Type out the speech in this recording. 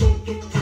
shake it.